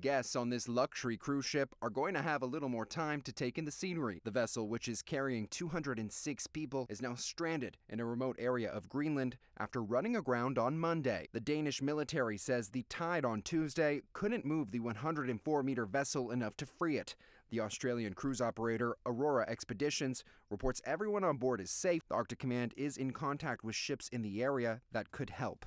Guests on this luxury cruise ship are going to have a little more time to take in the scenery. The vessel, which is carrying 206 people, is now stranded in a remote area of Greenland after running aground on Monday. The Danish military says the tide on Tuesday couldn't move the 104 meter vessel enough to free it. The Australian cruise operator Aurora Expeditions reports everyone on board is safe. The Arctic Command is in contact with ships in the area that could help.